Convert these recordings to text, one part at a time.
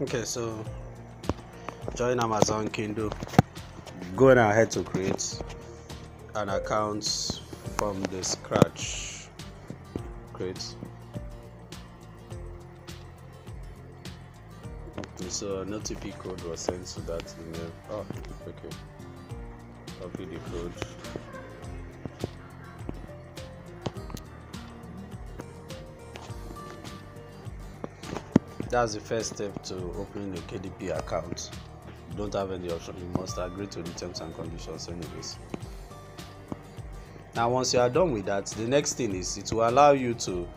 okay so join amazon kindle. Go ahead to create an account from the scratch. Create. Okay so no TP code was sent to that email. Oh okay. Copy the code that's the first step to opening a KDP account. You don't have any option, you must agree to the terms and conditions, anyways. Now, once you are done with that, the next thing is it will allow you to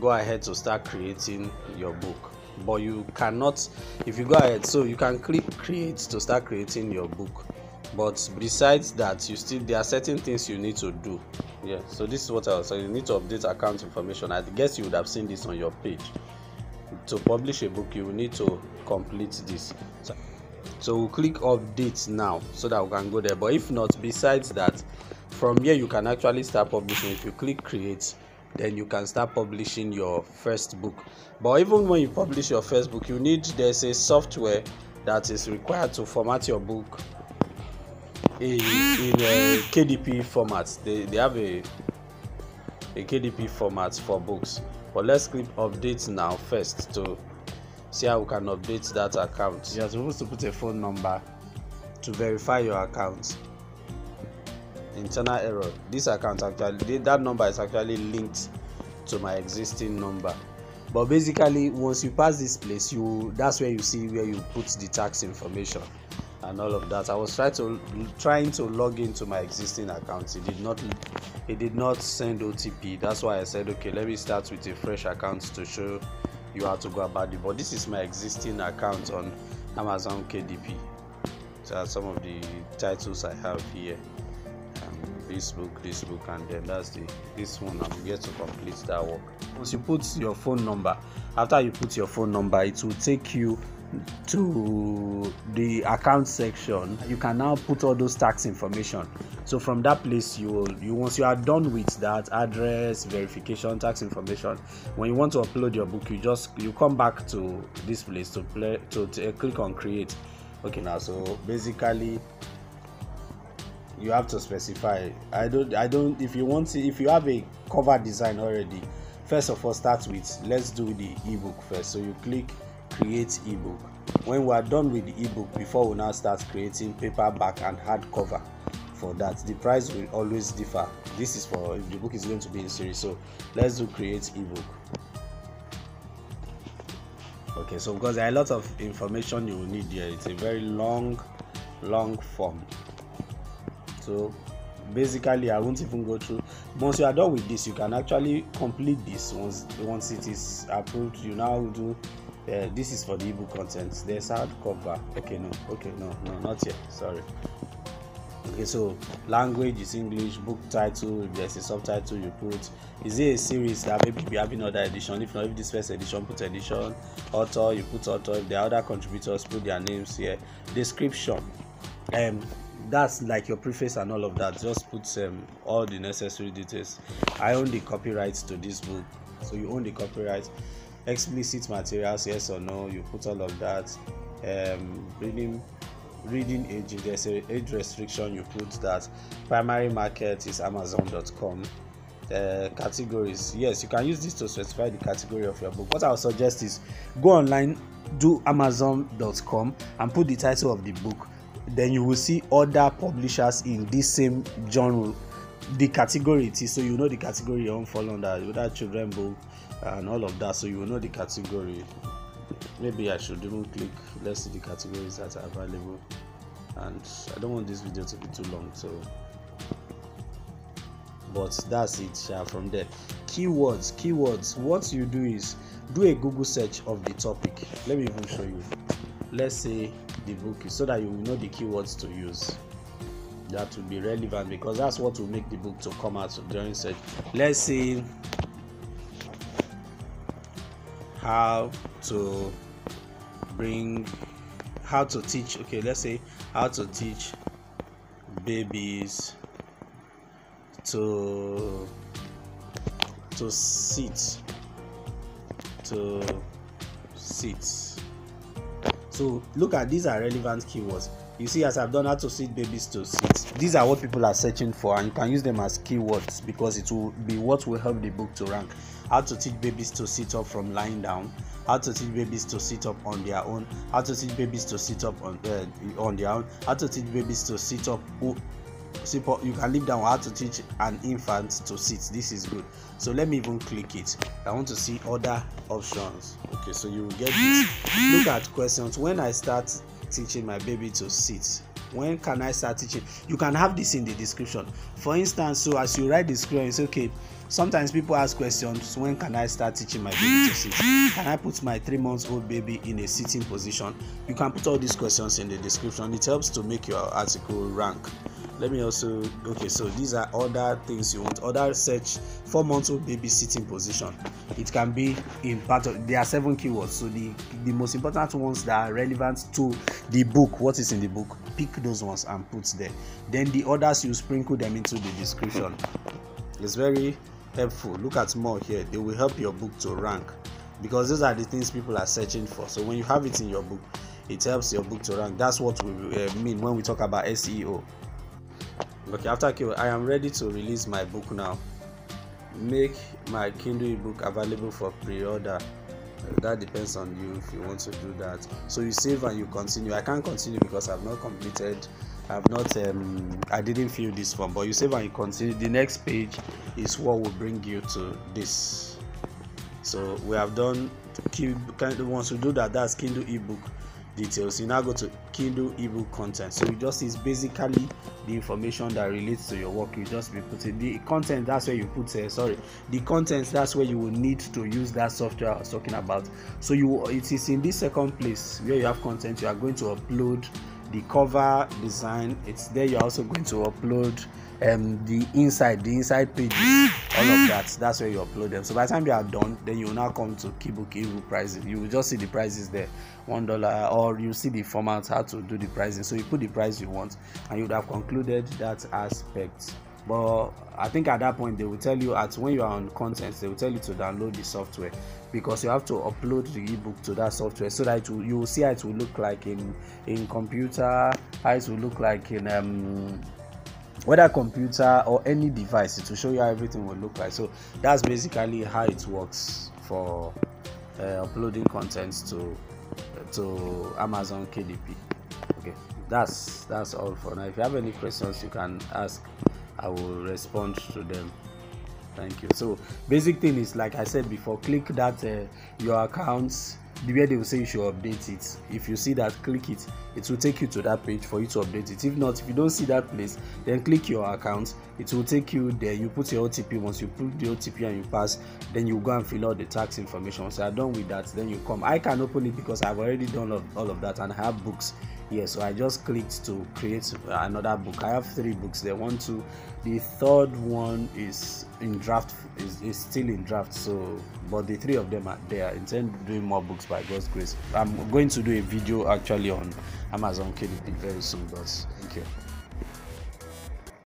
go ahead to start creating your book. But you cannot, if you go ahead, so you can click create to start creating your book. But besides that, you still there are certain things you need to do. Yeah, so this is what I was saying. You need to update account information. I guess you would have seen this on your page to publish a book you need to complete this. So, so we'll click update now so that we can go there. But if not besides that from here you can actually start publishing. If you click create then you can start publishing your first book. But even when you publish your first book you need there's a software that is required to format your book in, in a kdp format. They, they have a a kdp format for books but let's click update now first to see how we can update that account. You're supposed to put a phone number to verify your account. Internal error. This account actually that number is actually linked to my existing number. But basically once you pass this place you that's where you see where you put the tax information and all of that. I was trying to trying to log into my existing account. It did not it did not send otp that's why i said okay let me start with a fresh account to show you how to go about it. But this is my existing account on amazon kdp so some of the titles i have here. Um, this book this book and then that's the this one. I'm yet to complete that work. Once you put your phone number after you put your phone number it will take you to the account section you can now put all those tax information. So from that place you will you once you are done with that address verification tax information when you want to upload your book you just you come back to this place to play to, to uh, click on create. Okay now so basically you have to specify. I don't i don't if you want to if you have a cover design already first of all start with let's do the ebook first. So you click create ebook. When we are done with the ebook before we now start creating paperback and hardcover for that the price will always differ. This is for if the book is going to be in series so let's do create ebook. Okay so because there are a lot of information you will need here it's a very long long form. So basically i won't even go through. Once you are done with this you can actually complete this once once it is approved you now do uh, this is for the ebook content. There's hardcover. Okay no okay no no not yet. Sorry. Okay so language is english book title if there's a subtitle you put. Is it a series that maybe be have another edition? If not if this first edition put edition author you put author if there are other contributors put their names here. Description. Um that's like your preface and all of that. Just put um, all the necessary details. I own the copyright to this book. So you own the copyright explicit materials yes or no you put all of that um, reading reading age age restriction you put that. Primary market is amazon.com uh, categories yes you can use this to specify the category of your book. What i would suggest is go online do amazon.com and put the title of the book. Then you will see other publishers in this same genre. The category it is so you know the category you won't fall under whether children book and all of that so you will know the category. Maybe i should even click let's see the categories that are available. And i don't want this video to be too long so. But that's it yeah, from there. Keywords keywords. What you do is do a google search of the topic. Let me even show you. Let's say the book is so that you will know the keywords to use. That will be relevant because that's what will make the book to come out during search. Let's say how to bring how to teach okay let's say how to teach babies to to sit to sit. So look at these are relevant keywords. You see as i've done how to seat babies to sit these are what people are searching for and you can use them as keywords because it will be what will help the book to rank how to teach babies to sit up from lying down how to teach babies to sit up on their own how to teach babies to sit up on uh, on their own how to teach babies to sit up simple you can leave down how to teach an infant to sit. This is good. So let me even click it. I want to see other options. Okay so you will get this. Look at questions. When i start teaching my baby to sit when can i start teaching? You can have this in the description. For instance so as you write the description it's okay. Sometimes people ask questions when can i start teaching my baby to sit? Can i put my three months old baby in a sitting position? You can put all these questions in the description. It helps to make your article rank. Let me also okay so these are other things you want. Other search four months old baby sitting position. It can be in part of there are seven keywords. So the the most important ones that are relevant to the book what is in the book pick those ones and put there. Then the others you sprinkle them into the description. It's very helpful. Look at more here. They will help your book to rank because those are the things people are searching for. So when you have it in your book it helps your book to rank. That's what we uh, mean when we talk about seo okay after keyword i am ready to release my book now. Make my kindle ebook available for pre-order that depends on you if you want to do that. So you save and you continue. I can't continue because i've not completed i've not um i didn't fill this form but you save and you continue. The next page is what will bring you to this. So we have done once we do that that's kindle ebook details. You now go to kindle ebook content. So you just is basically the information that relates to your work. You just be putting the content that's where you put uh, sorry the content that's where you will need to use that software i was talking about. So you it is in this second place where you have content. You are going to upload the cover design. It's there you're also going to upload um the inside the inside pages all of that that's where you upload them. So by the time you are done then you will now come to keybook ebook pricing. You will just see the prices there one dollar or you see the format how to do the pricing. So you put the price you want and you would have concluded that aspect. But i think at that point they will tell you at when you are on content they will tell you to download the software because you have to upload the ebook to that software so that will, you will see how it will look like in in computer how it will look like in um whether computer or any device will show you how everything will look like. So that's basically how it works for uh, uploading content to to amazon kdp okay that's that's all for now. If you have any questions you can ask. I will respond to them. Thank you. So basic thing is like i said before click that uh, your accounts the way they will say you should update it. If you see that click it. It will take you to that page for you to update it. If not if you don't see that place then click your account. It will take you there. You put your otp once you put the otp and you pass then you go and fill out the tax information. Once you are done with that then you come. I can open it because i've already done all of, all of that and i have books here so i just clicked to create uh, another book. I have three books. There one two the third one is in draft is, is still in draft so but the three of them are there. Intend doing more books by god's grace i'm going to do a video actually on amazon kdp very soon but thank you